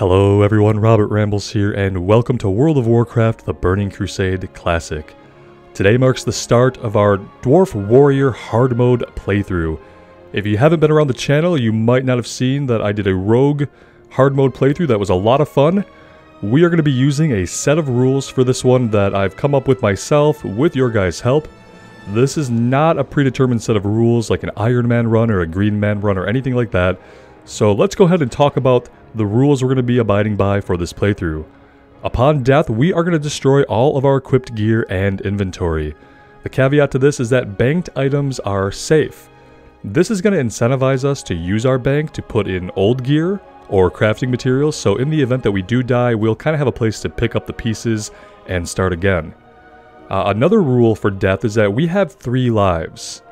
Hello everyone, Robert Rambles here, and welcome to World of Warcraft The Burning Crusade Classic. Today marks the start of our Dwarf Warrior hard mode playthrough. If you haven't been around the channel, you might not have seen that I did a rogue hard mode playthrough that was a lot of fun. We are going to be using a set of rules for this one that I've come up with myself with your guys' help. This is not a predetermined set of rules like an Iron Man run or a Green Man run or anything like that. So let's go ahead and talk about the rules we're going to be abiding by for this playthrough. Upon death, we are going to destroy all of our equipped gear and inventory. The caveat to this is that banked items are safe. This is going to incentivize us to use our bank to put in old gear or crafting materials, so in the event that we do die, we'll kind of have a place to pick up the pieces and start again. Uh, another rule for death is that we have three lives.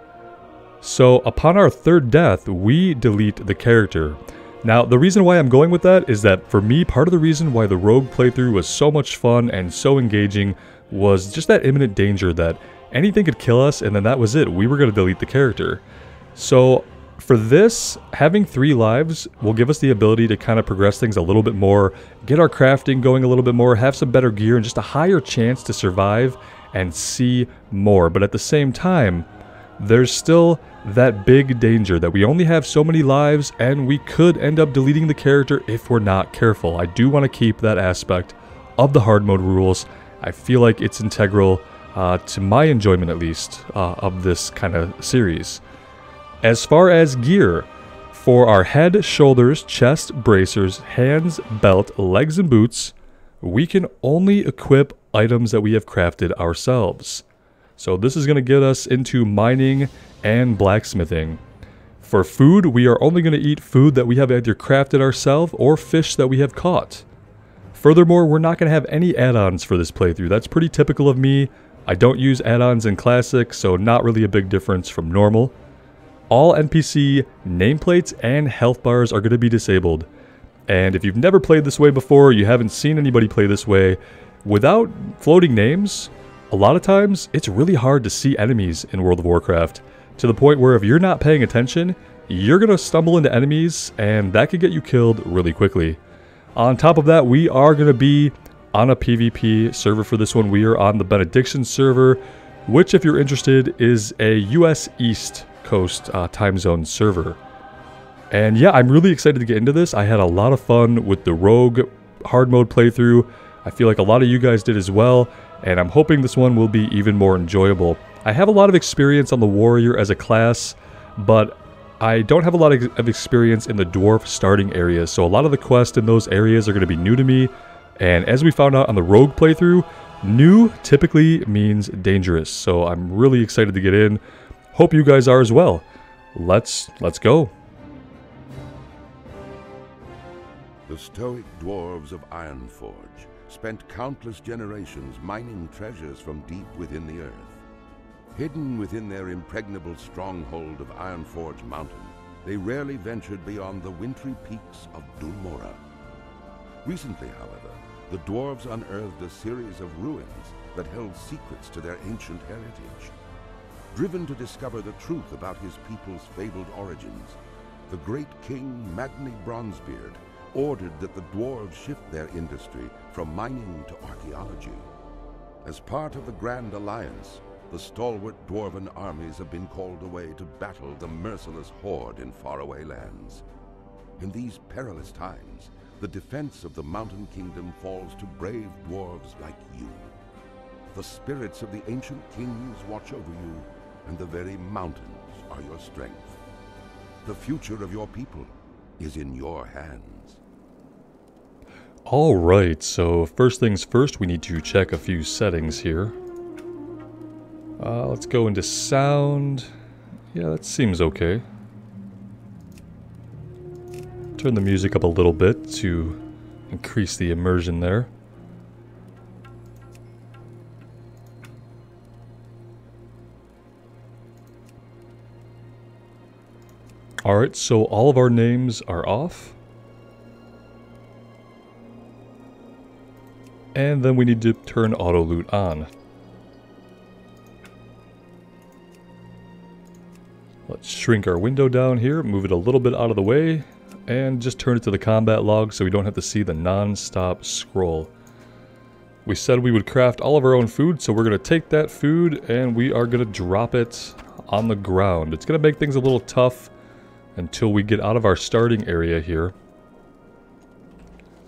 So upon our third death, we delete the character. Now, the reason why I'm going with that is that for me, part of the reason why the rogue playthrough was so much fun and so engaging was just that imminent danger that anything could kill us and then that was it. We were going to delete the character. So for this, having three lives will give us the ability to kind of progress things a little bit more, get our crafting going a little bit more, have some better gear, and just a higher chance to survive and see more. But at the same time, there's still that big danger that we only have so many lives and we could end up deleting the character if we're not careful. I do want to keep that aspect of the hard mode rules. I feel like it's integral uh, to my enjoyment at least uh, of this kind of series. As far as gear, for our head, shoulders, chest, bracers, hands, belt, legs, and boots, we can only equip items that we have crafted ourselves. So this is going to get us into mining and blacksmithing. For food, we are only going to eat food that we have either crafted ourselves or fish that we have caught. Furthermore, we're not going to have any add-ons for this playthrough. That's pretty typical of me. I don't use add-ons in Classic, so not really a big difference from normal. All NPC nameplates and health bars are going to be disabled. And if you've never played this way before, you haven't seen anybody play this way, without floating names, a lot of times, it's really hard to see enemies in World of Warcraft, to the point where if you're not paying attention, you're going to stumble into enemies, and that could get you killed really quickly. On top of that, we are going to be on a PvP server for this one. We are on the Benediction server, which, if you're interested, is a US East Coast uh, time zone server. And yeah, I'm really excited to get into this. I had a lot of fun with the Rogue hard mode playthrough. I feel like a lot of you guys did as well and I'm hoping this one will be even more enjoyable. I have a lot of experience on the warrior as a class, but I don't have a lot of experience in the dwarf starting areas, so a lot of the quests in those areas are going to be new to me, and as we found out on the rogue playthrough, new typically means dangerous, so I'm really excited to get in. Hope you guys are as well. Let's, let's go. The stoic dwarves of Ironforge spent countless generations mining treasures from deep within the earth. Hidden within their impregnable stronghold of Ironforge Mountain, they rarely ventured beyond the wintry peaks of Dun Morogh. Recently, however, the dwarves unearthed a series of ruins that held secrets to their ancient heritage. Driven to discover the truth about his people's fabled origins, the great king Magni Bronzebeard ordered that the dwarves shift their industry from mining to archaeology. As part of the Grand Alliance, the stalwart dwarven armies have been called away to battle the merciless horde in faraway lands. In these perilous times, the defense of the Mountain Kingdom falls to brave dwarves like you. The spirits of the ancient kings watch over you, and the very mountains are your strength. The future of your people is in your hands. Alright, so first things first, we need to check a few settings here. Uh, let's go into sound. Yeah, that seems okay. Turn the music up a little bit to increase the immersion there. Alright, so all of our names are off. And then we need to turn auto loot on. Let's shrink our window down here, move it a little bit out of the way. and just turn it to the combat log so we don't have to see the non-stop scroll. We said we would craft all of our own food, so we're going to take that food and we are going to drop it on the ground. It's going to make things a little tough until we get out of our starting area here.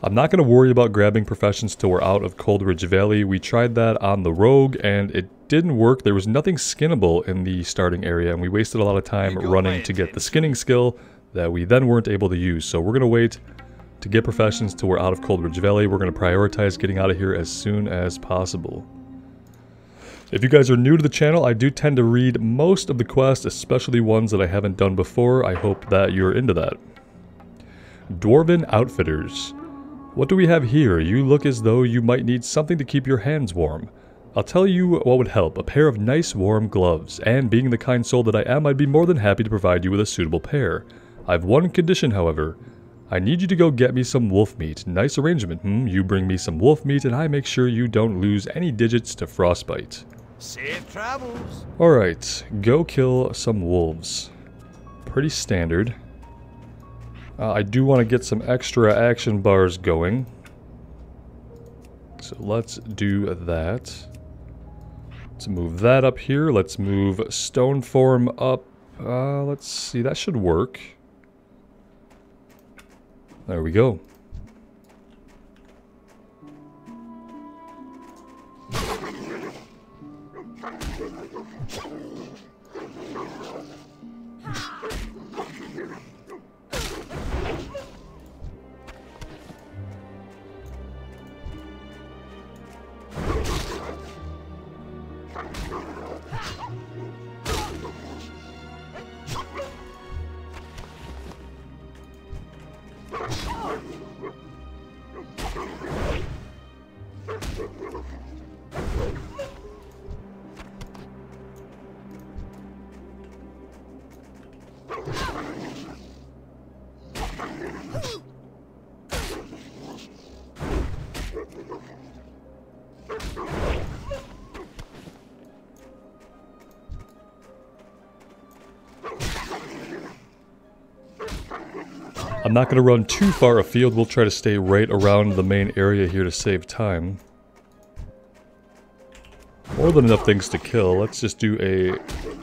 I'm not going to worry about grabbing professions till we're out of Coldridge Valley. We tried that on the Rogue and it didn't work. There was nothing skinnable in the starting area and we wasted a lot of time running to get the skinning skill that we then weren't able to use. So we're going to wait to get professions till we're out of Coldridge Valley. We're going to prioritize getting out of here as soon as possible. If you guys are new to the channel, I do tend to read most of the quests, especially ones that I haven't done before. I hope that you're into that. Dwarven Outfitters. What do we have here? You look as though you might need something to keep your hands warm. I'll tell you what would help, a pair of nice warm gloves, and being the kind soul that I am, I'd be more than happy to provide you with a suitable pair. I've one condition, however. I need you to go get me some wolf meat. Nice arrangement, hmm? You bring me some wolf meat and I make sure you don't lose any digits to frostbite. Safe travels. Alright, go kill some wolves. Pretty standard. Uh, I do want to get some extra action bars going. So let's do that. Let's move that up here. Let's move stone form up. Uh, let's see, that should work. There we go. I'm not going to run too far afield. We'll try to stay right around the main area here to save time. More than enough things to kill. Let's just do a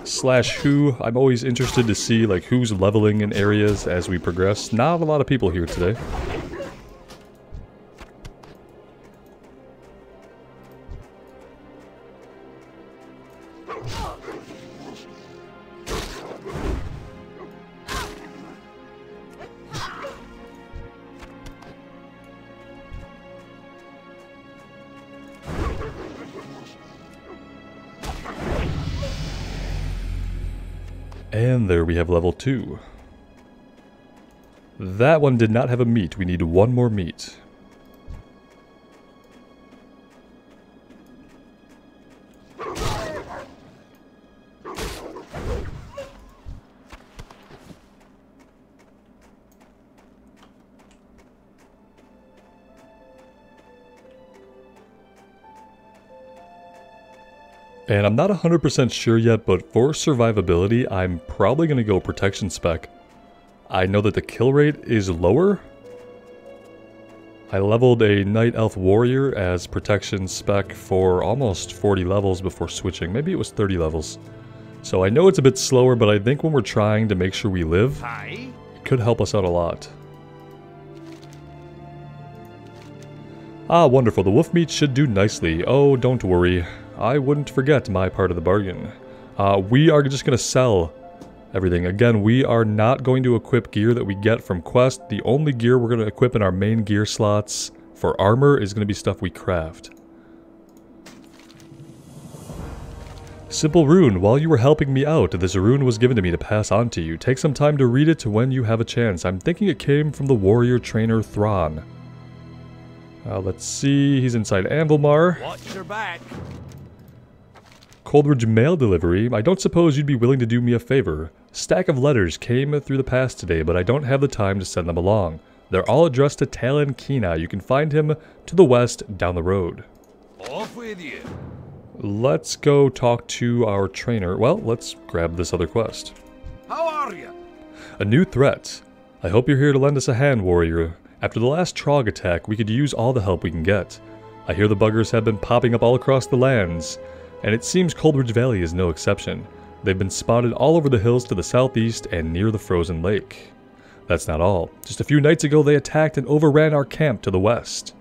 slash who. I'm always interested to see like who's leveling in areas as we progress. Not a lot of people here today. There we have level 2. That one did not have a meat. We need one more meat. And I'm not 100% sure yet, but for survivability, I'm probably going to go protection spec. I know that the kill rate is lower. I leveled a Night Elf Warrior as protection spec for almost 40 levels before switching. Maybe it was 30 levels. So I know it's a bit slower, but I think when we're trying to make sure we live, Hi. it could help us out a lot. Ah, wonderful. The wolf meat should do nicely. Oh, don't worry. I wouldn't forget my part of the bargain. Uh, we are just going to sell everything. Again, we are not going to equip gear that we get from quest. The only gear we're going to equip in our main gear slots for armor is going to be stuff we craft. Simple rune. While you were helping me out, this rune was given to me to pass on to you. Take some time to read it to when you have a chance. I'm thinking it came from the warrior trainer Thran. Uh, let's see. He's inside Anvilmar. Watch your back. Coldridge mail delivery. I don't suppose you'd be willing to do me a favor. Stack of letters came through the pass today, but I don't have the time to send them along. They're all addressed to Talin Keeneye. You can find him to the west down the road. Off with you. Let's go talk to our trainer. Well, let's grab this other quest. How are you? A new threat. I hope you're here to lend us a hand, warrior. After the last Trog attack, we could use all the help we can get. I hear the buggers have been popping up all across the lands, and it seems Coldridge Valley is no exception. They've been spotted all over the hills to the southeast and near the frozen lake. That's not all. Just a few nights ago, they attacked and overran our camp to the west.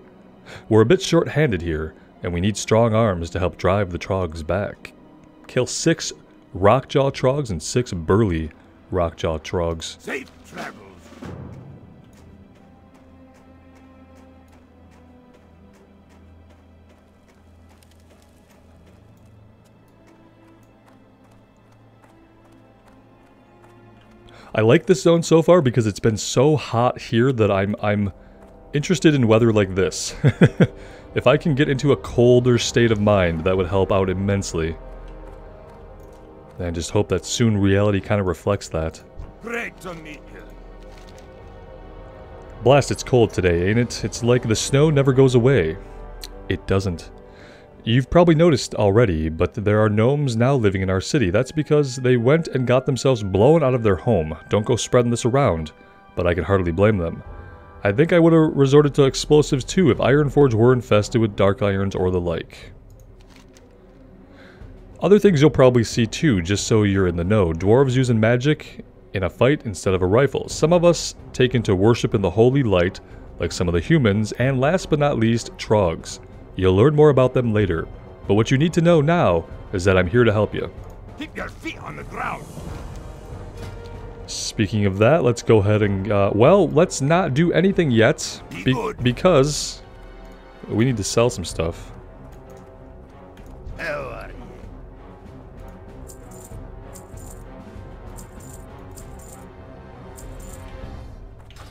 We're a bit short-handed here, and we need strong arms to help drive the Trogs back. Kill six Rockjaw Trogs and six burly Rockjaw Trogs. Safe travels. I like this zone so far because it's been so hot here that I'm I'm interested in weather like this. if I can get into a colder state of mind, that would help out immensely. And just hope that soon reality kind of reflects that. Great to meet you. Blast, it's cold today, ain't it? It's like the snow never goes away. It doesn't. You've probably noticed already, but there are gnomes now living in our city. That's because they went and got themselves blown out of their home. Don't go spreading this around, but I can hardly blame them. I think I would have resorted to explosives too if Ironforge were infested with dark irons or the like. Other things you'll probably see too, just so you're in the know. Dwarves using magic in a fight instead of a rifle. Some of us taken to worship in the holy light, like some of the humans, and last but not least, trogs. You'll learn more about them later, but what you need to know now is that I'm here to help you. Keep your feet on the ground. Speaking of that, let's go ahead and, uh, well, let's not do anything yet, be because we need to sell some stuff. How are you?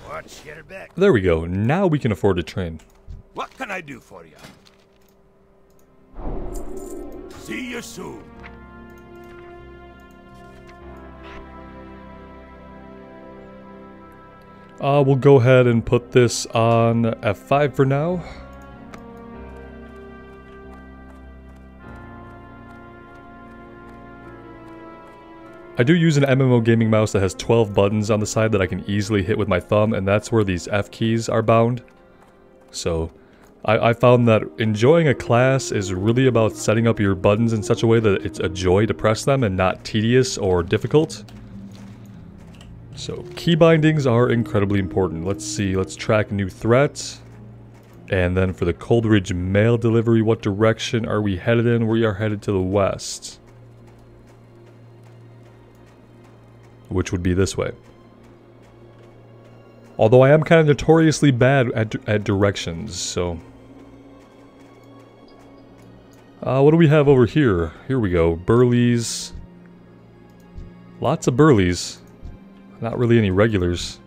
Watch your back. There we go, now we can afford to train. What can I do for you? See you soon. Uh, we'll go ahead and put this on F5 for now. I do use an MMO gaming mouse that has 12 buttons on the side that I can easily hit with my thumb, and that's where these F keys are bound. So, I, I found that enjoying a class is really about setting up your buttons in such a way that it's a joy to press them and not tedious or difficult. So, key bindings are incredibly important. Let's see, let's track new threats. And then for the Coldridge mail delivery, what direction are we headed in? We are headed to the west. Which would be this way. Although I am kind of notoriously bad at, at directions, so... Uh, what do we have over here? Here we go. Burleys. Lots of Burleys. Not really any regulars.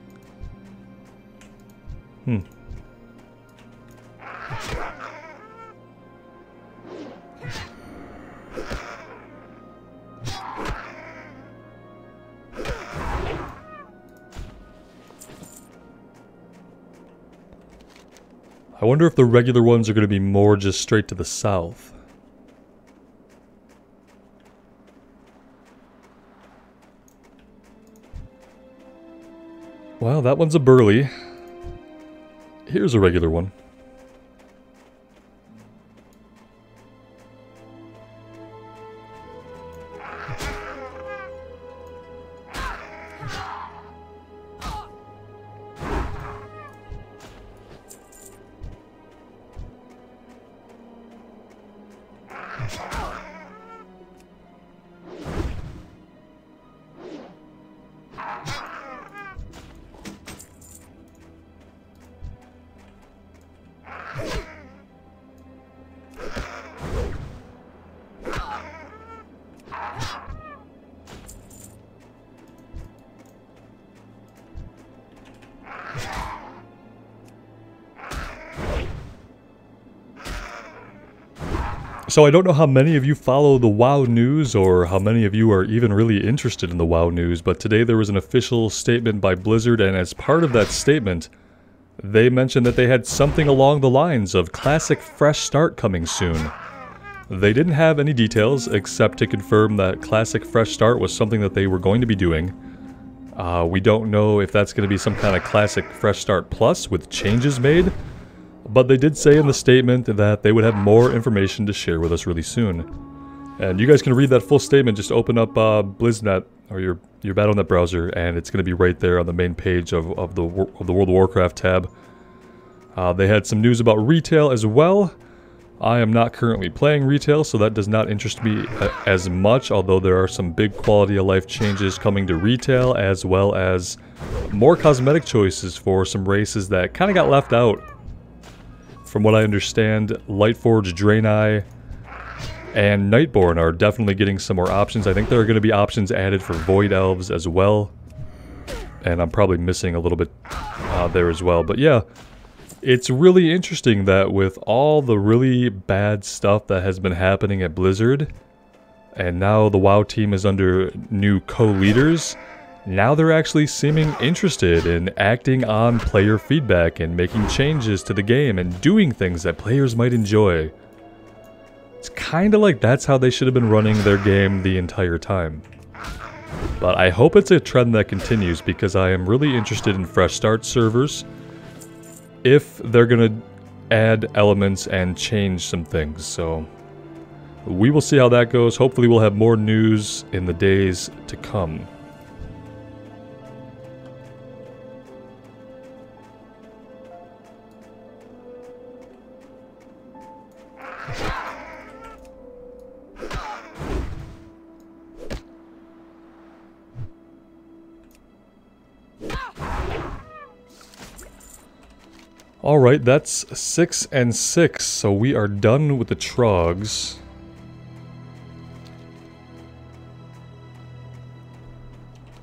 Hmm. I wonder if the regular ones are going to be more just straight to the south. Well, that one's a burly. Here's a regular one. So I don't know how many of you follow the WoW news or how many of you are even really interested in the WoW news, but today there was an official statement by Blizzard and as part of that statement, they mentioned that they had something along the lines of Classic Fresh Start coming soon. They didn't have any details except to confirm that Classic Fresh Start was something that they were going to be doing. Uh, we don't know if that's going to be some kind of classic Fresh Start Plus with changes made, but they did say in the statement that they would have more information to share with us really soon. And you guys can read that full statement, just open up uh, BlizzNet or your, your Battle.net browser, and it's going to be right there on the main page of, of, the, of the World of Warcraft tab. Uh, they had some news about retail as well. I am not currently playing retail, so that does not interest me uh, as much, although there are some big quality of life changes coming to retail, as well as more cosmetic choices for some races that kind of got left out. From what I understand, Lightforge, Draenei, and Nightborne are definitely getting some more options. I think there are going to be options added for Void Elves as well. And I'm probably missing a little bit uh, there as well. But yeah, it's really interesting that with all the really bad stuff that has been happening at Blizzard, and now the WoW team is under new co-leaders, now they're actually seeming interested in acting on player feedback and making changes to the game and doing things that players might enjoy. It's kinda like that's how they should have been running their game the entire time. But I hope it's a trend that continues because I am really interested in fresh start servers, if they're going to add elements and change some things. So we will see how that goes. Hopefully we'll have more news in the days to come. Alright, that's 6 and 6, so we are done with the trogs.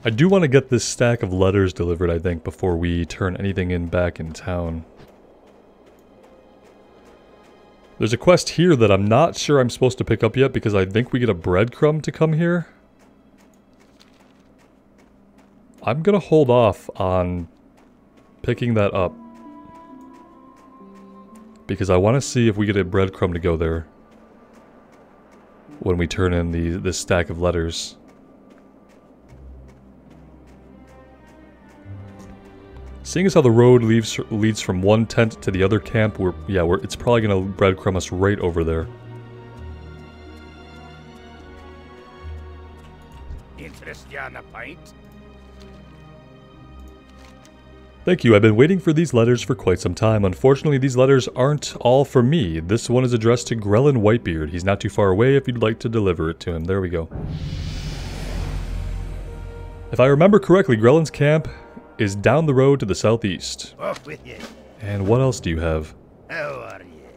I do want to get this stack of letters delivered, I think, before we turn anything in back in town. There's a quest here that I'm not sure I'm supposed to pick up yet because I think we get a breadcrumb to come here. I'm gonna hold off on picking that up because I want to see if we get a breadcrumb to go there when we turn in the this stack of letters. Seeing as how the road leaves leads from one tent to the other camp, we're yeah, we're it's probably gonna breadcrumb us right over there. Interest you on pint? Thank you, I've been waiting for these letters for quite some time. Unfortunately, these letters aren't all for me. This one is addressed to Grelin Whitebeard. He's not too far away if you'd like to deliver it to him. There we go. If I remember correctly, Grelin's camp is down the road to the southeast. Off with you. And what else do you have? How are you?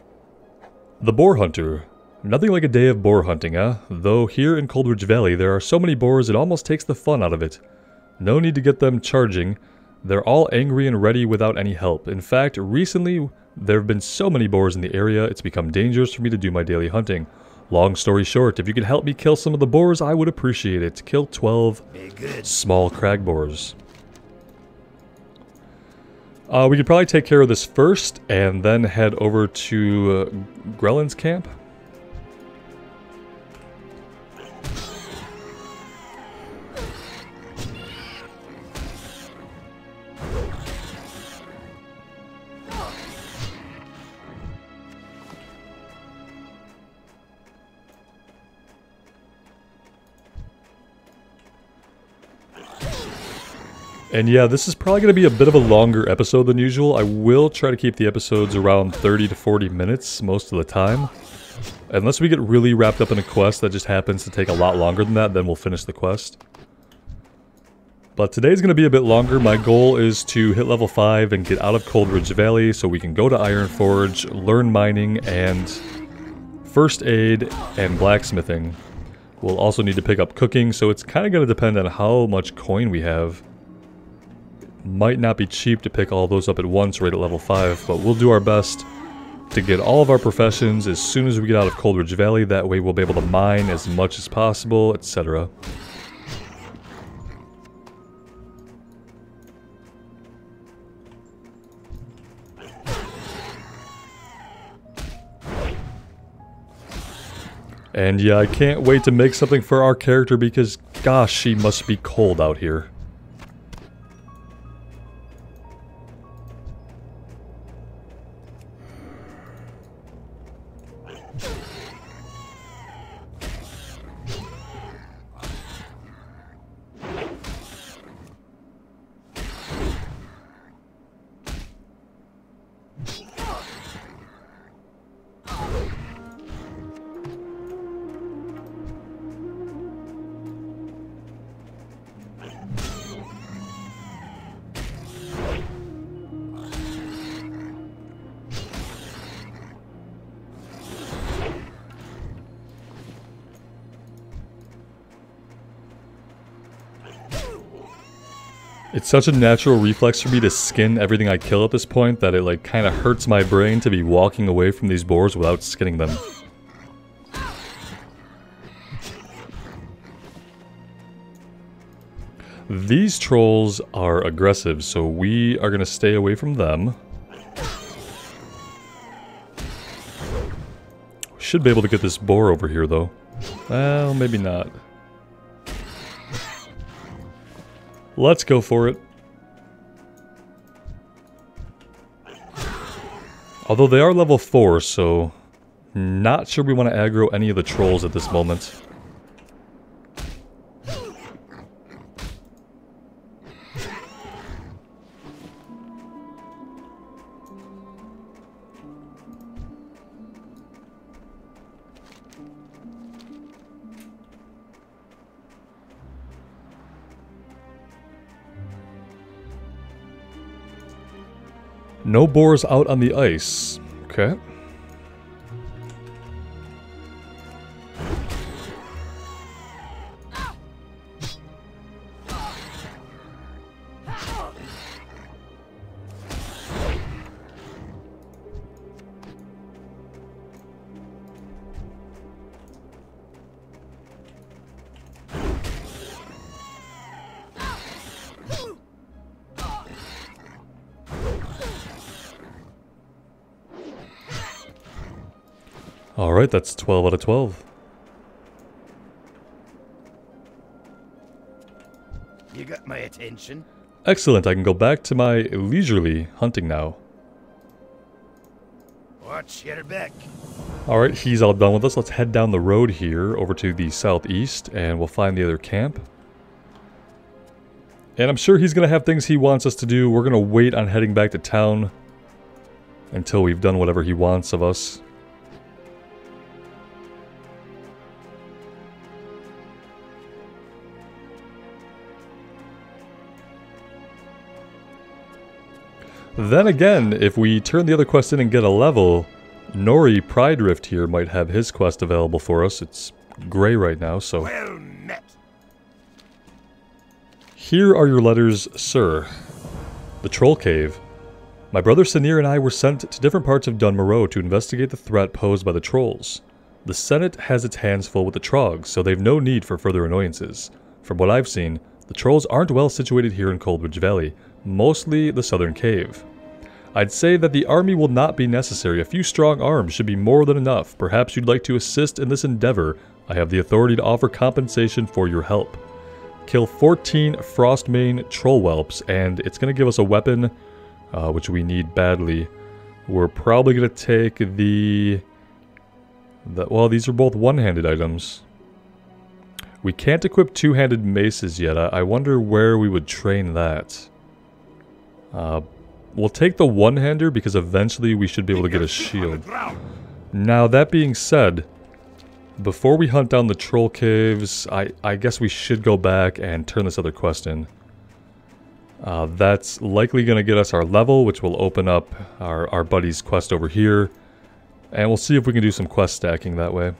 The Boar Hunter. Nothing like a day of boar hunting, huh? Though here in Coldridge Valley there are so many boars it almost takes the fun out of it. No need to get them charging, they're all angry and ready without any help. In fact, recently there have been so many boars in the area, it's become dangerous for me to do my daily hunting. Long story short, if you could help me kill some of the boars, I would appreciate it. Kill 12 small crag boars. Uh, we could probably take care of this first, and then head over to uh, Grelin's camp. And yeah, this is probably going to be a bit of a longer episode than usual. I will try to keep the episodes around 30 to 40 minutes most of the time. Unless we get really wrapped up in a quest that just happens to take a lot longer than that, then we'll finish the quest. But today's going to be a bit longer. My goal is to hit level 5 and get out of Coldridge Valley so we can go to Ironforge, learn mining, and first aid and blacksmithing. We'll also need to pick up cooking, so it's kind of going to depend on how much coin we have. Might not be cheap to pick all those up at once right at level 5, but we'll do our best to get all of our professions as soon as we get out of Coldridge Valley. That way we'll be able to mine as much as possible, etc. And yeah, I can't wait to make something for our character because gosh, she must be cold out here. It's such a natural reflex for me to skin everything I kill at this point that it like kind of hurts my brain to be walking away from these boars without skinning them. These trolls are aggressive, so we are going to stay away from them. Should be able to get this boar over here, though. Well, maybe not. Let's go for it. Although they are level 4, so... Not sure we want to aggro any of the trolls at this moment. No boars out on the ice. Okay. That's 12 out of 12. You got my attention. Excellent, I can go back to my leisurely hunting now. Watch your back. Alright, he's all done with us. Let's head down the road here over to the southeast and we'll find the other camp. And I'm sure he's going to have things he wants us to do. We're going to wait on heading back to town until we've done whatever he wants of us. Then again, if we turn the other quest in and get a level, Nori Pridedrift here might have his quest available for us. It's gray right now, so... Well met. Here are your letters, sir. The Troll Cave. My brother Senir and I were sent to different parts of Dun Morogh to investigate the threat posed by the trolls. The Senate has its hands full with the Trogs, so they've no need for further annoyances. From what I've seen, the trolls aren't well situated here in Coldridge Valley, mostly the southern cave. I'd say that the army will not be necessary. A few strong arms should be more than enough. Perhaps you'd like to assist in this endeavor. I have the authority to offer compensation for your help. Kill 14 Frostmane Troll Whelps, and it's going to give us a weapon, uh, which we need badly. We're probably going to take the... the... Well, these are both one-handed items. We can't equip two-handed maces yet. I, I wonder where we would train that. Uh, We'll take the one-hander because eventually we should be able to get a shield. Now, that being said, before we hunt down the troll caves, I, I guess we should go back and turn this other quest in. Uh, that's likely going to get us our level, which will open up our, our buddy's quest over here. And we'll see if we can do some quest stacking that way.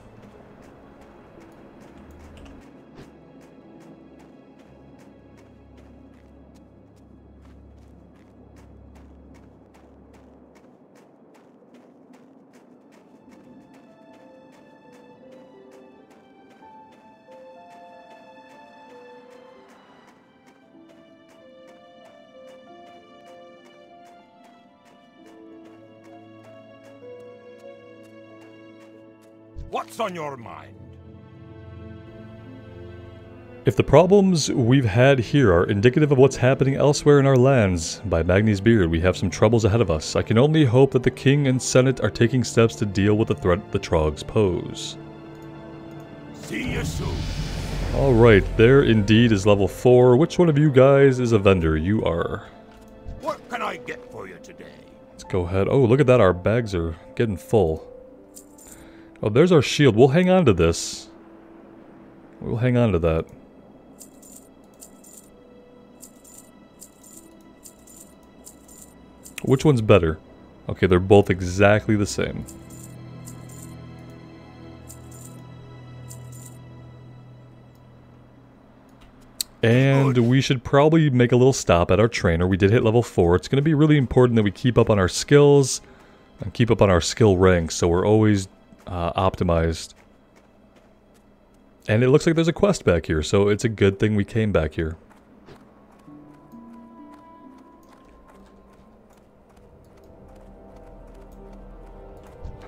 What's on your mind? If the problems we've had here are indicative of what's happening elsewhere in our lands, by Magni's beard we have some troubles ahead of us. I can only hope that the King and Senate are taking steps to deal with the threat the Trogs pose. See you soon. Alright, there indeed is level 4. Which one of you guys is a vendor? You are. What can I get for you today? Let's go ahead. Oh, look at that. Our bags are getting full. Oh, there's our shield. We'll hang on to this. We'll hang on to that. Which one's better? Okay, they're both exactly the same. And we should probably make a little stop at our trainer. We did hit level 4. It's going to be really important that we keep up on our skills and keep up on our skill ranks so we're always uh, optimized. And it looks like there's a quest back here, so it's a good thing we came back here.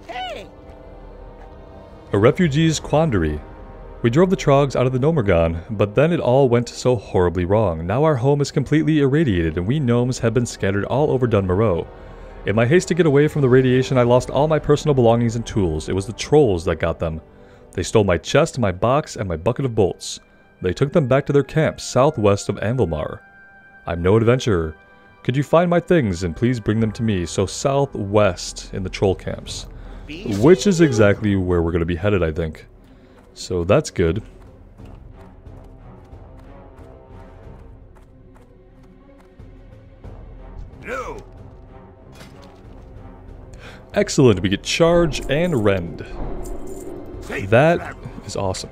Hey. A refugee's quandary. We drove the Trogs out of the Gnomeregan, but then it all went so horribly wrong. Now our home is completely irradiated and we gnomes have been scattered all over Dun Morogh. In my haste to get away from the radiation, I lost all my personal belongings and tools. It was the trolls that got them. They stole my chest, my box, and my bucket of bolts. They took them back to their camp southwest of Anvilmar. I'm no adventurer. Could you find my things and please bring them to me, so southwest in the troll camps. Which is exactly where we're going to be headed, I think. So that's good. Excellent, we get Charge and Rend. That is awesome.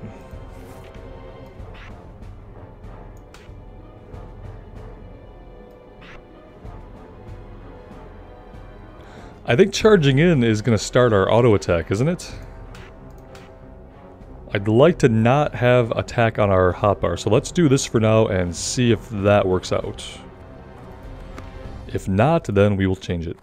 I think charging in is going to start our auto attack, isn't it? I'd like to not have attack on our hotbar, so let's do this for now and see if that works out. If not, then we will change it.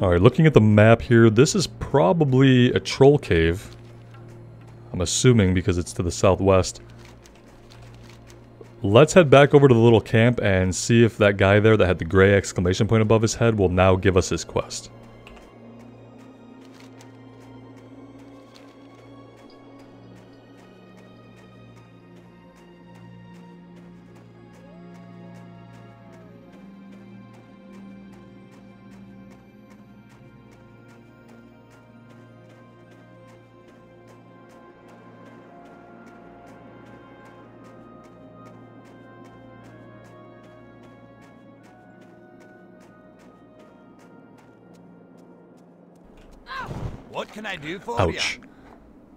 Alright, looking at the map here, this is probably a troll cave. I'm assuming because it's to the southwest. Let's head back over to the little camp and see if that guy there that had the gray exclamation point above his head will now give us his quest. What can I do for Ouch. you?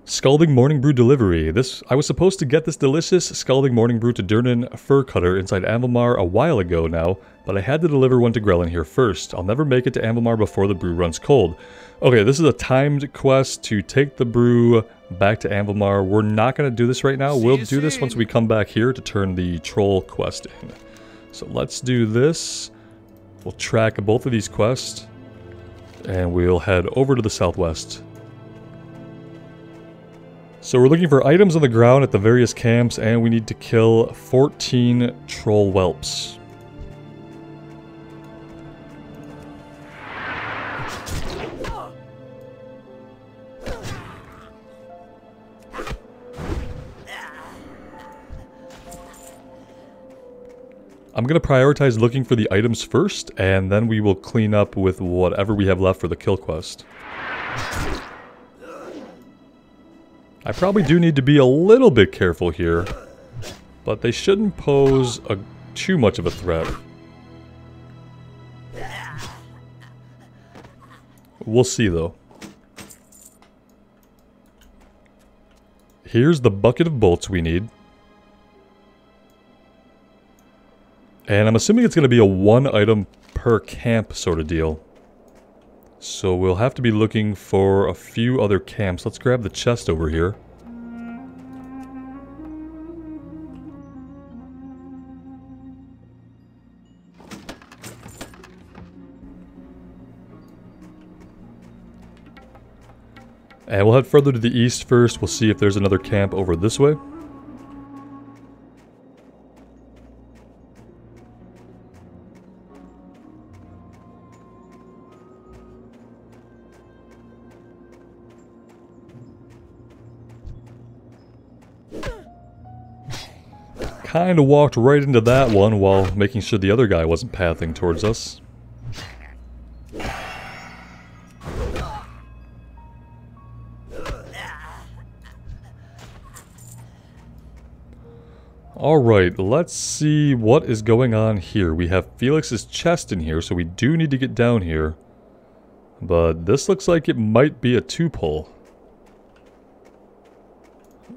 Scalding Morning Brew delivery. This I was supposed to get this delicious Scalding Morning Brew to Durnan Furcutter inside Anvilmar a while ago now, but I had to deliver one to Grelin here first. I'll never make it to Anvilmar before the brew runs cold. Okay, this is a timed quest to take the brew back to Anvilmar. We're not going to do this right now. See we'll do this once we come back here to turn the troll quest in. So let's do this. We'll track both of these quests. And we'll head over to the southwest so we're looking for items on the ground at the various camps, and we need to kill 14 troll whelps. I'm going to prioritize looking for the items first, and then we will clean up with whatever we have left for the kill quest. I probably do need to be a little bit careful here, but they shouldn't pose a, too much of a threat. We'll see though. Here's the bucket of bolts we need. And I'm assuming it's going to be a one item per camp sort of deal. So we'll have to be looking for a few other camps. Let's grab the chest over here. And we'll head further to the east first. We'll see if there's another camp over this way. kind of walked right into that one while making sure the other guy wasn't pathing towards us. Alright, let's see what is going on here. We have Felix's chest in here, so we do need to get down here. But this looks like it might be a two-pull.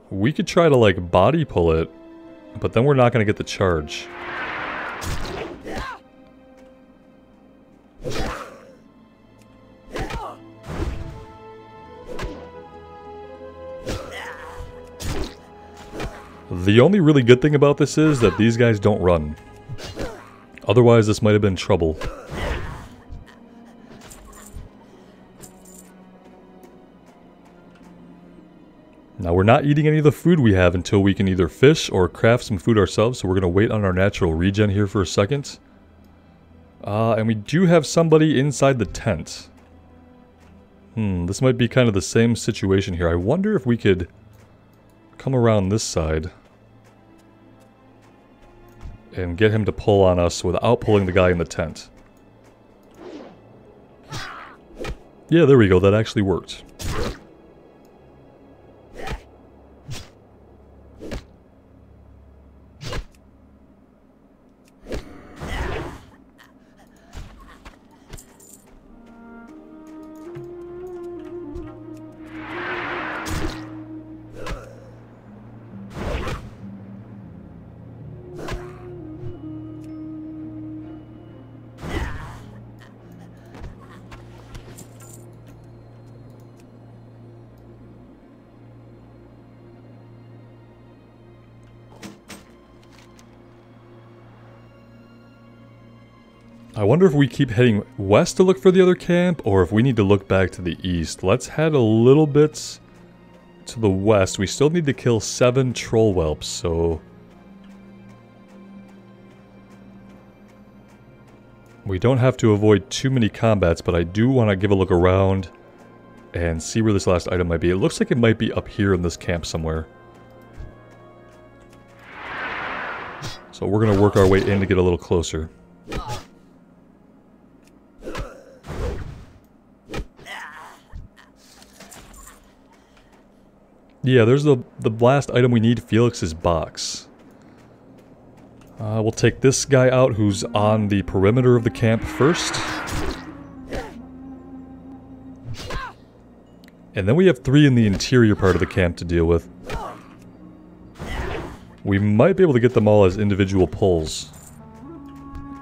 We could try to, like, body pull it but then we're not going to get the charge. The only really good thing about this is that these guys don't run. Otherwise, this might have been trouble. Now, we're not eating any of the food we have until we can either fish or craft some food ourselves, so we're going to wait on our natural regen here for a second. Uh, and we do have somebody inside the tent. Hmm, this might be kind of the same situation here. I wonder if we could come around this side and get him to pull on us without pulling the guy in the tent. Yeah, there we go. That actually worked. I wonder if we keep heading west to look for the other camp, or if we need to look back to the east. Let's head a little bit to the west. We still need to kill seven troll whelps, so... We don't have to avoid too many combats, but I do want to give a look around and see where this last item might be. It looks like it might be up here in this camp somewhere. So we're going to work our way in to get a little closer. Yeah, there's the, the last item we need, Felix's box. Uh, we'll take this guy out who's on the perimeter of the camp first. And then we have three in the interior part of the camp to deal with. We might be able to get them all as individual pulls.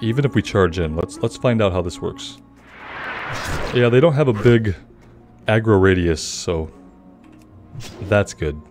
Even if we charge in. Let's let's find out how this works. Yeah, they don't have a big aggro radius, so that's good.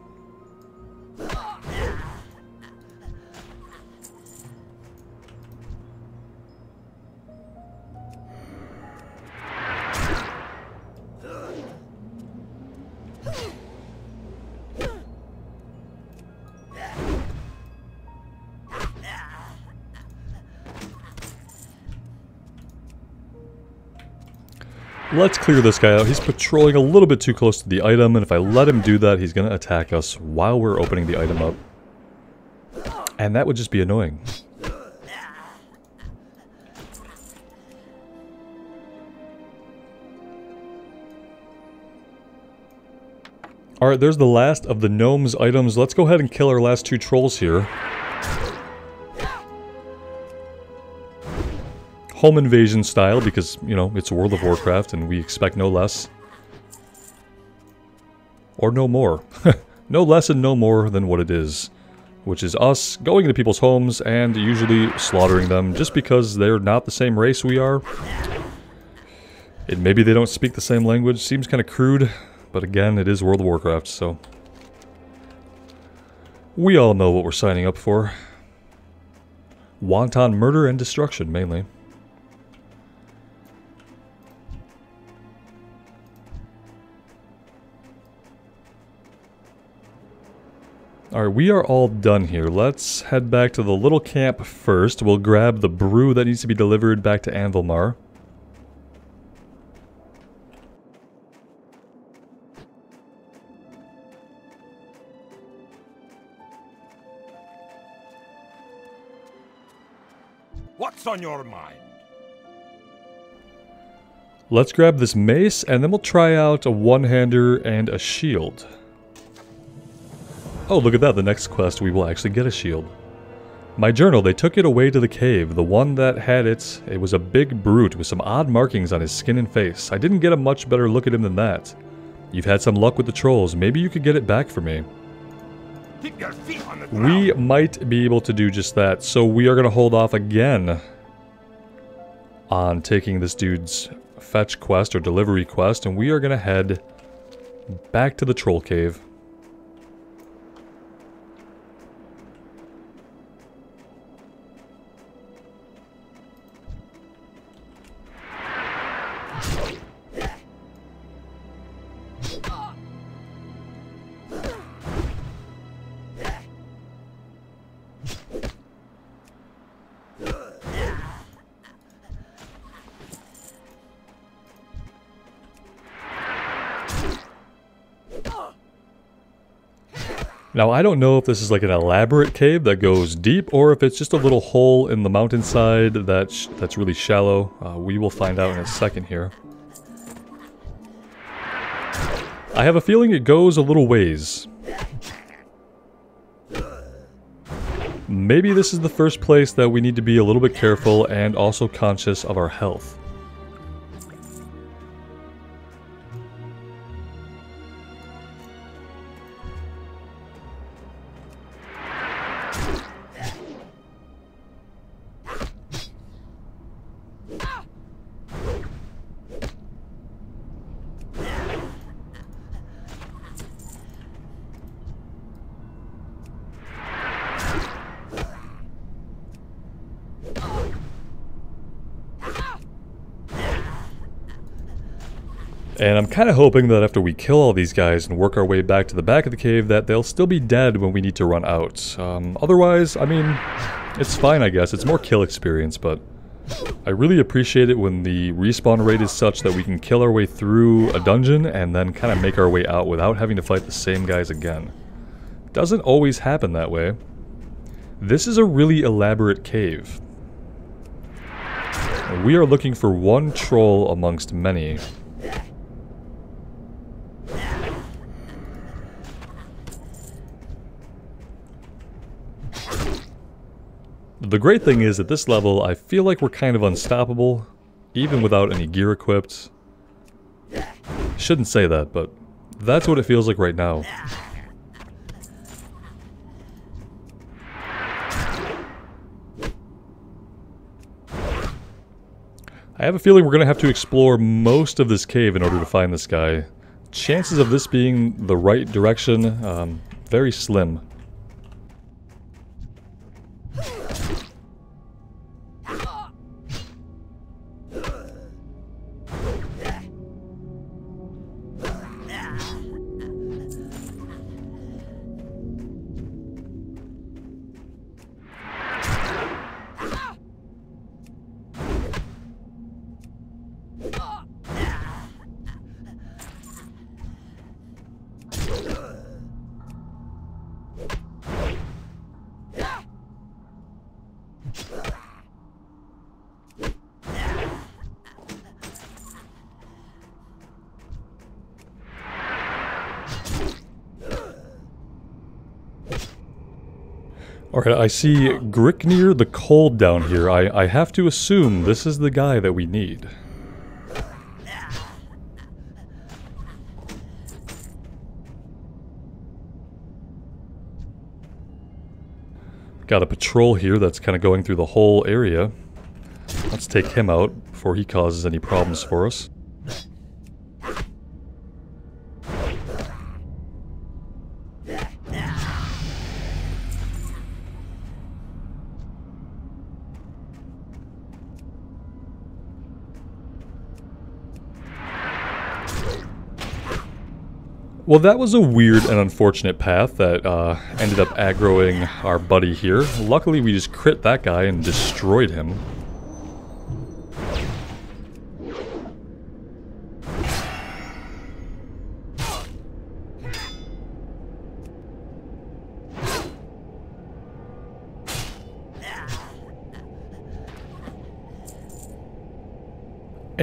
Let's clear this guy out. He's patrolling a little bit too close to the item, and if I let him do that, he's going to attack us while we're opening the item up. And that would just be annoying. Alright, there's the last of the gnome's items. Let's go ahead and kill our last two trolls here. Home invasion style because, you know, it's World of Warcraft and we expect no less. Or no more. no less and no more than what it is. Which is us going into people's homes and usually slaughtering them just because they're not the same race we are. And maybe they don't speak the same language. Seems kind of crude. But again, it is World of Warcraft, so... We all know what we're signing up for. Wanton murder and destruction, mainly. Alright, we are all done here. Let's head back to the little camp first. We'll grab the brew that needs to be delivered back to Anvilmar. What's on your mind? Let's grab this mace, and then we'll try out a one-hander and a shield. Oh, look at that. The next quest, we will actually get a shield. My journal, they took it away to the cave. The one that had it, it was a big brute with some odd markings on his skin and face. I didn't get a much better look at him than that. You've had some luck with the trolls. Maybe you could get it back for me. Keep your feet on the ground. We might be able to do just that, so we are going to hold off again on taking this dude's fetch quest or delivery quest, and we are going to head back to the troll cave. Now, I don't know if this is like an elaborate cave that goes deep or if it's just a little hole in the mountainside that's, that's really shallow. Uh, we will find out in a second here. I have a feeling it goes a little ways. Maybe this is the first place that we need to be a little bit careful and also conscious of our health. And I'm kind of hoping that after we kill all these guys and work our way back to the back of the cave that they'll still be dead when we need to run out. Um, otherwise, I mean, it's fine I guess. It's more kill experience, but I really appreciate it when the respawn rate is such that we can kill our way through a dungeon and then kind of make our way out without having to fight the same guys again. Doesn't always happen that way. This is a really elaborate cave. We are looking for one troll amongst many. The great thing is, at this level, I feel like we're kind of unstoppable, even without any gear equipped. Shouldn't say that, but that's what it feels like right now. I have a feeling we're going to have to explore most of this cave in order to find this guy. Chances of this being the right direction, um, very slim. Alright, I see Grik'nir the Cold down here. I, I have to assume this is the guy that we need. Got a patrol here that's kind of going through the whole area. Let's take him out before he causes any problems for us. Well, that was a weird and unfortunate path that uh, ended up aggroing our buddy here. Luckily, we just crit that guy and destroyed him.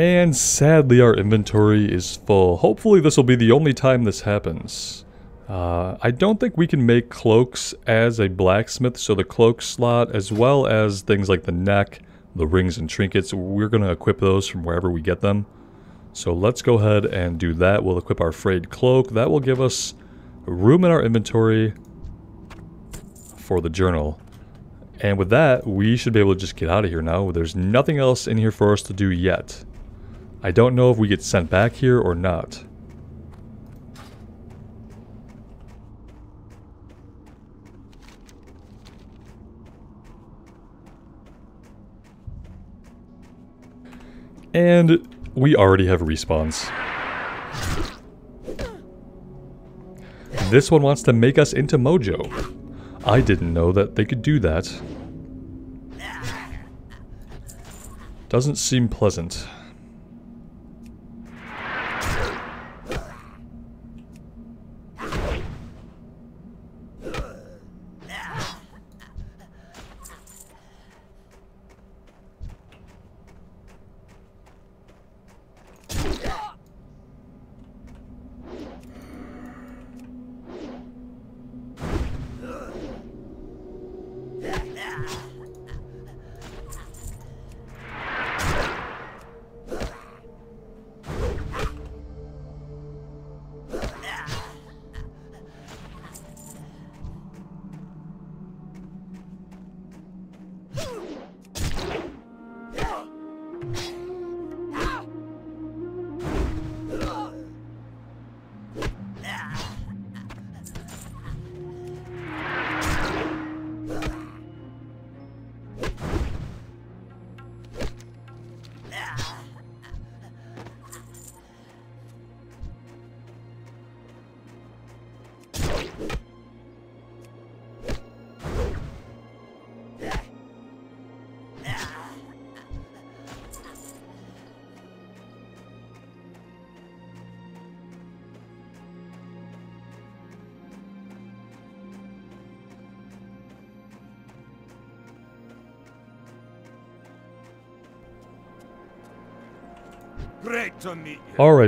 And sadly our inventory is full. Hopefully this will be the only time this happens. Uh, I don't think we can make cloaks as a blacksmith, so the cloak slot, as well as things like the neck, the rings and trinkets, we're going to equip those from wherever we get them. So let's go ahead and do that. We'll equip our frayed cloak. That will give us room in our inventory for the journal. And with that, we should be able to just get out of here now. There's nothing else in here for us to do yet. I don't know if we get sent back here or not. And we already have respawns. This one wants to make us into Mojo. I didn't know that they could do that. Doesn't seem pleasant.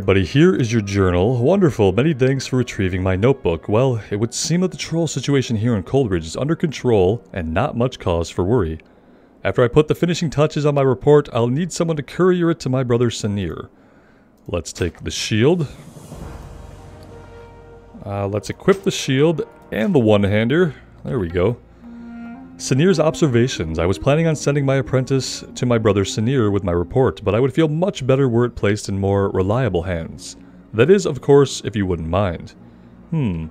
Alright, buddy, here is your journal. Wonderful. Many thanks for retrieving my notebook. Well, it would seem that the troll situation here in Coldridge is under control and not much cause for worry. After I put the finishing touches on my report, I'll need someone to courier it to my brother Senir. Let's take the shield. Uh, let's equip the shield and the one-hander. There we go. Senir's observations. I was planning on sending my apprentice to my brother Senir with my report, but I would feel much better were it placed in more reliable hands. That is, of course, if you wouldn't mind. Hmm.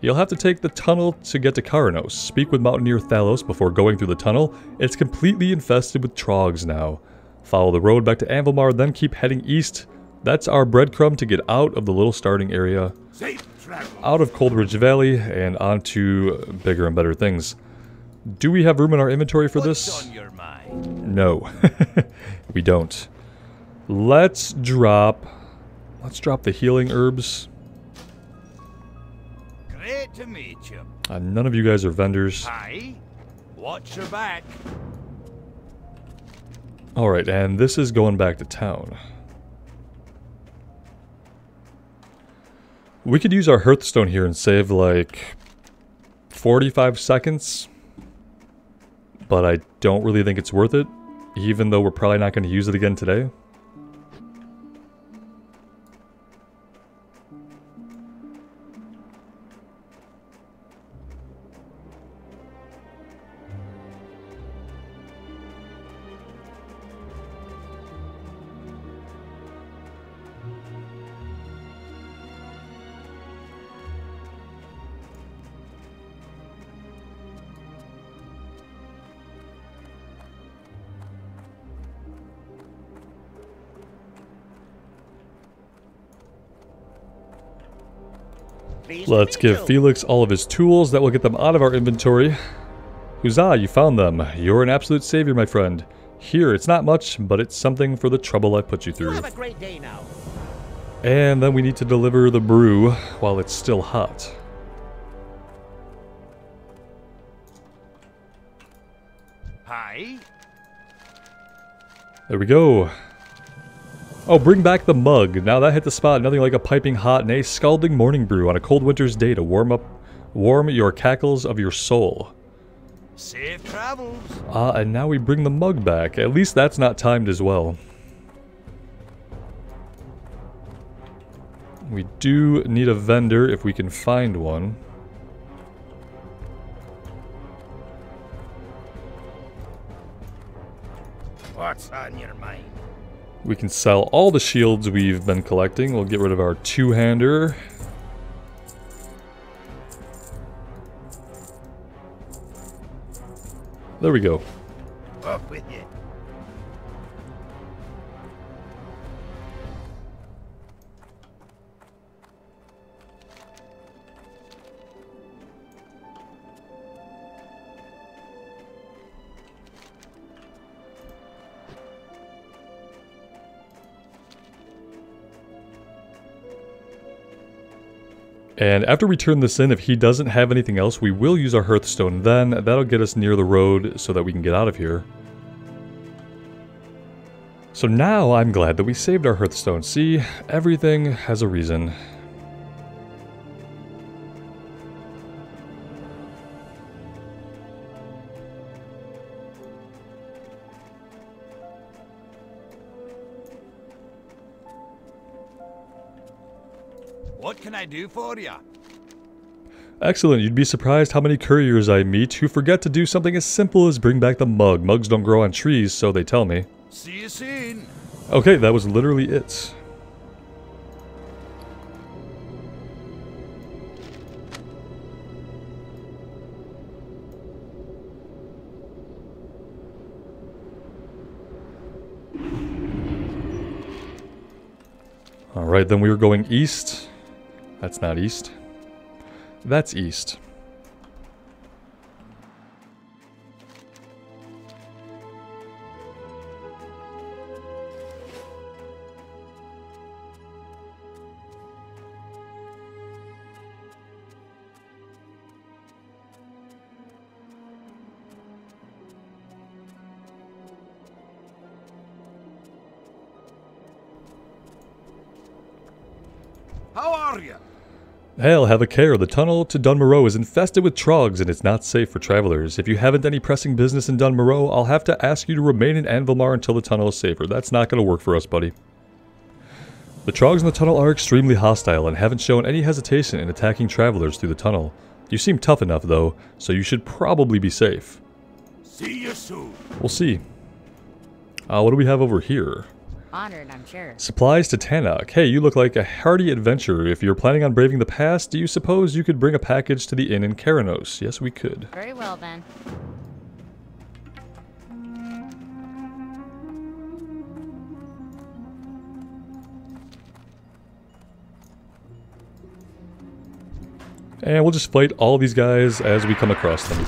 You'll have to take the tunnel to get to Kharanos. Speak with Mountaineer Thalos before going through the tunnel. It's completely infested with trogs now. Follow the road back to Anvilmar, then keep heading east. That's our breadcrumb to get out of the little starting area, Safe travel. out of Coldridge Valley, and onto bigger and better things. Do we have room in our inventory for this? What's mind? No, we don't. Let's drop. Let's drop the healing herbs. Great to meet you. Uh, none of you guys are vendors. Hi. Watch your back. All right, and this is going back to town. We could use our Hearthstone here and save like 45 seconds, but I don't really think it's worth it, even though we're probably not going to use it again today. Let's give. Felix all of his tools. That will get them out of our inventory. Huzzah, you found them. You're an absolute savior, my friend. Here, it's not much, but it's something for the trouble I put you You through. have a great day now. And then we need to deliver the brew while it's still hot. Hi. There we go. Oh, bring back the mug. Now that hit the spot. Nothing like a piping hot, nay, scalding morning brew on a cold winter's day to warm up, warm your cackles of your soul. Safe travels. Ah, and now we bring the mug back. At least that's not timed as well. We do need a vendor if we can find one. What's on your mind? We can sell all the shields we've been collecting. We'll get rid of our two-hander. There we go. And after we turn this in, if he doesn't have anything else, we will use our Hearthstone then. That'll get us near the road so that we can get out of here. So now I'm glad that we saved our Hearthstone. See, everything has a reason. What can I do for you? Excellent, you'd be surprised how many couriers I meet who forget to do something as simple as bring back the mug. Mugs don't grow on trees, so they tell me. See you soon. Okay, that was literally it. Alright, then we were going east. That's not east. That's east. Hail, have a care. The tunnel to Dun Morogh is infested with trogs and it's not safe for travelers. If you haven't any pressing business in Dun Morogh, I'll have to ask you to remain in Anvilmar until the tunnel is safer. That's not going to work for us, buddy. The trogs in the tunnel are extremely hostile and haven't shown any hesitation in attacking travelers through the tunnel. You seem tough enough, though, so you should probably be safe. See you soon. We'll see. Uh, what do we have over here? Honored, I'm sure. Supplies to Tannok. Hey, you look like a hardy adventurer. If you're planning on braving the past, do you suppose you could bring a package to the inn in Kharanos? Yes, we could. Very well then. And we'll just fight all these guys as we come across them.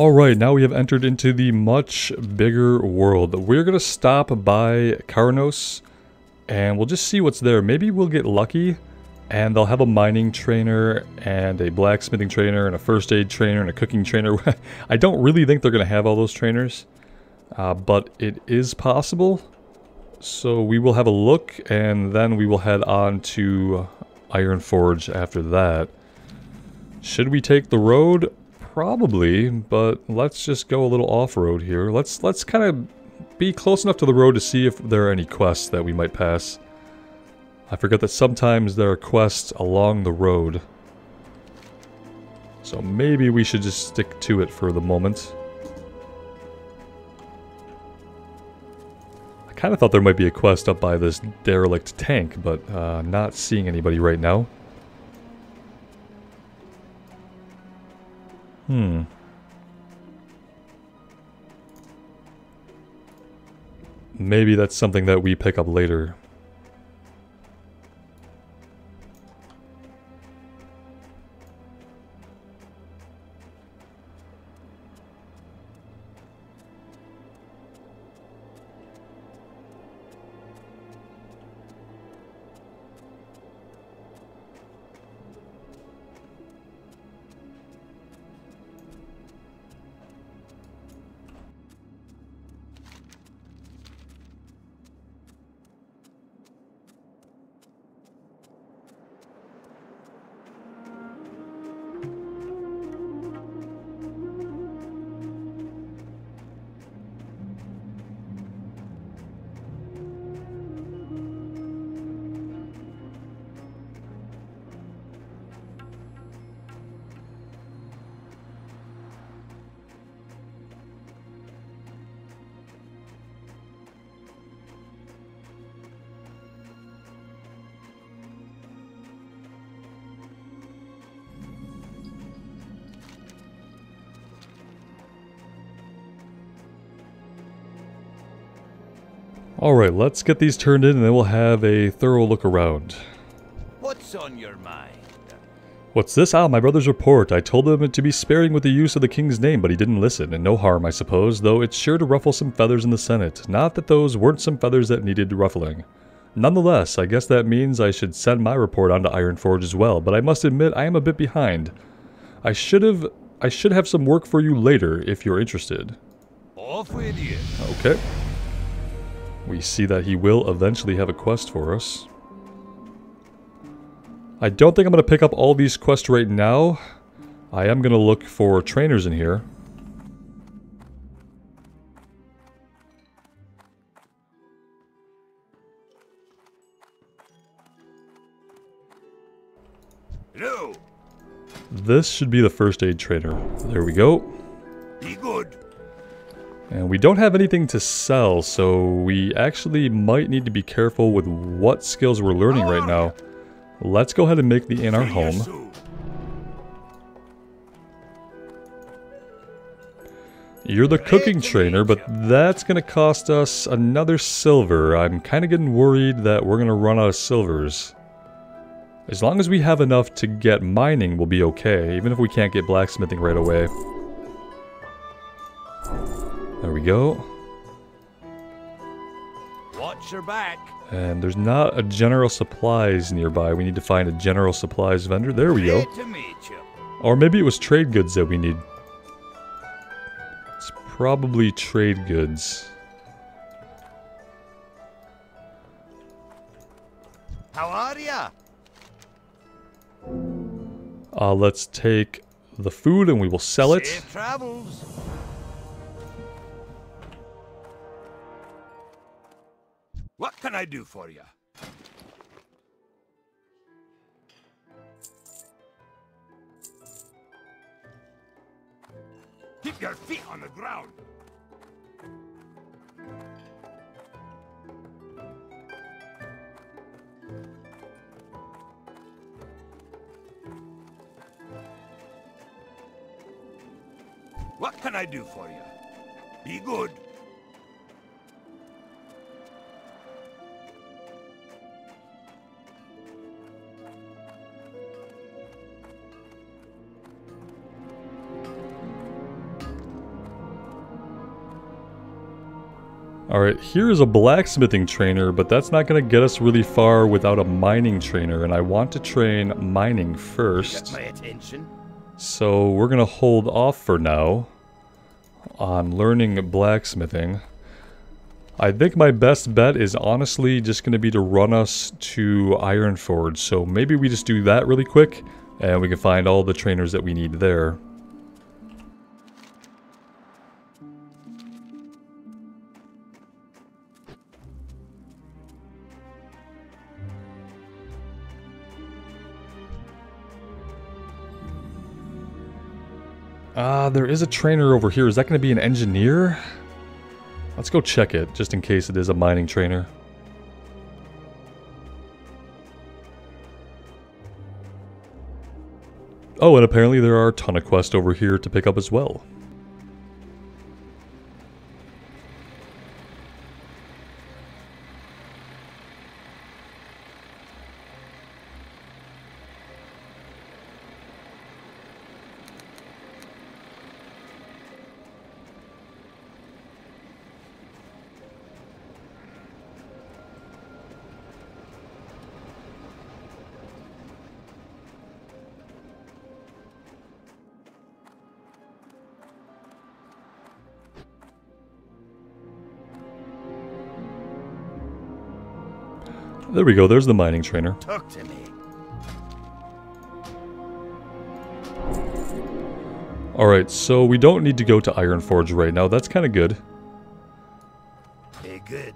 Alright, now we have entered into the much bigger world. We're going to stop by Kharanos, and we'll just see what's there. Maybe we'll get lucky, and they'll have a mining trainer, and a blacksmithing trainer, and a first aid trainer, and a cooking trainer. I don't really think they're going to have all those trainers, uh, but it is possible. So we will have a look, and then we will head on to Ironforge after that. Should we take the road? Probably, but let's just go a little off-road here. Let's let's kind of be close enough to the road to see if there are any quests that we might pass. I forget that sometimes there are quests along the road. So maybe we should just stick to it for the moment. I kind of thought there might be a quest up by this derelict tank, but uh, not seeing anybody right now. Hmm. Maybe that's something that we pick up later. Alright, let's get these turned in and then we'll have a thorough look around. What's on your mind? What's this? Ah, my brother's report. I told him to be sparing with the use of the king's name, but he didn't listen, and no harm, I suppose, though it's sure to ruffle some feathers in the Senate. Not that those weren't some feathers that needed ruffling. Nonetheless, I guess that means I should send my report on to Ironforge as well, but I must admit I am a bit behind. I should have I should have some work for you later if you're interested. Off with you. Okay. We see that he will eventually have a quest for us. I don't think I'm going to pick up all these quests right now. I am going to look for trainers in here. Hello. This should be the first aid trainer. There we go. Be good. And we don't have anything to sell, so we actually might need to be careful with what skills we're learning right now. Let's go ahead and make the inn our home. You're the cooking trainer, but that's going to cost us another silver. I'm kind of getting worried that we're going to run out of silvers. As long as we have enough to get mining, we'll be okay, even if we can't get blacksmithing right away. There we go. Watch your back. And there's not a general supplies nearby. We need to find a general supplies vendor. There we go. Great to meet you. Or maybe it was trade goods that we need. It's probably trade goods. How are ya? Uh, let's take the food and we will sell it. What can I do for you? Keep your feet on the ground. What can I do for you? Be good. Alright, here is a blacksmithing trainer, but that's not going to get us really far without a mining trainer, and I want to train mining first. My attention. So we're going to hold off for now on learning blacksmithing. I think my best bet is honestly just going to be to run us to Ironforge, so maybe we just do that really quick, and we can find all the trainers that we need there. Uh, there is a trainer over here. Is that going to be an engineer? Let's go check it, just in case it is a mining trainer. Oh, and apparently there are a ton of quests over here to pick up as well. There we go, there's the mining trainer. Talk to me. Alright, so we don't need to go to Ironforge right now. That's kind of good. Hey, good.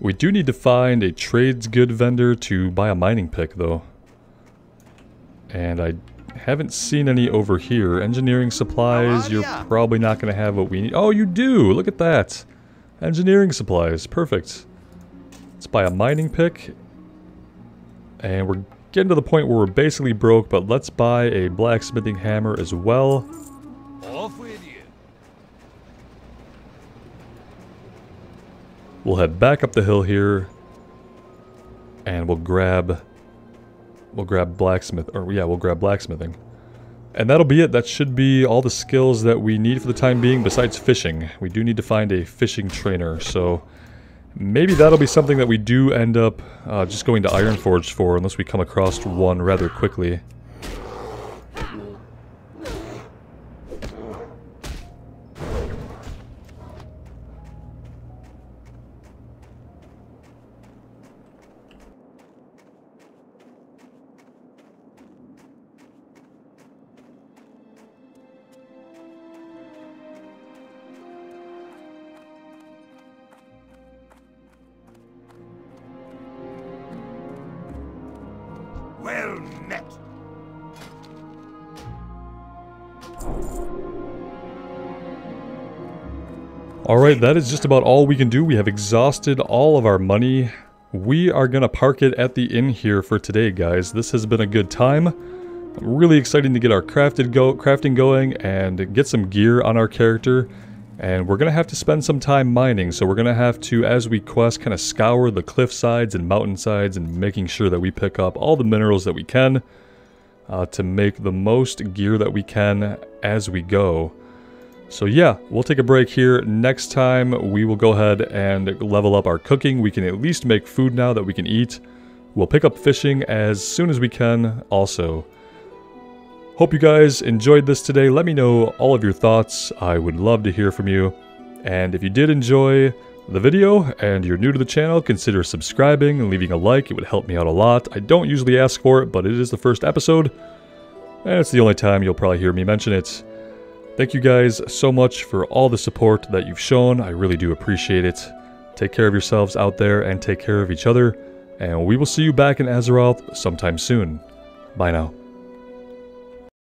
We do need to find a trades good vendor to buy a mining pick, though. And I haven't seen any over here. Engineering supplies, you're probably not going to have what we need. Oh, you do! Look at that! Engineering supplies, perfect. Let's buy a mining pick. And we're getting to the point where we're basically broke, but let's buy a blacksmithing hammer as well. Off with you. We'll head back up the hill here. And we'll grab... We'll grab blacksmith... Or yeah, we'll grab blacksmithing. And that'll be it. That should be all the skills that we need for the time being, besides fishing. We do need to find a fishing trainer, so... Maybe that'll be something that we do end up uh, just going to Ironforge for, unless we come across one rather quickly. Alright, that is just about all we can do. We have exhausted all of our money. We are going to park it at the inn here for today, guys. This has been a good time. Really exciting to get our crafted go crafting going and get some gear on our character. And we're going to have to spend some time mining, so we're going to have to, as we quest, kind of scour the cliff sides and mountain sides and making sure that we pick up all the minerals that we can uh, to make the most gear that we can as we go. So yeah, we'll take a break here. Next time, we will go ahead and level up our cooking. We can at least make food now that we can eat. We'll pick up fishing as soon as we can also. Hope you guys enjoyed this today. Let me know all of your thoughts. I would love to hear from you. And if you did enjoy the video and you're new to the channel, consider subscribing and leaving a like. It would help me out a lot. I don't usually ask for it, but it is the first episode. And it's the only time you'll probably hear me mention it. Thank you guys so much for all the support that you've shown. I really do appreciate it. Take care of yourselves out there and take care of each other. And we will see you back in Azeroth sometime soon. Bye now.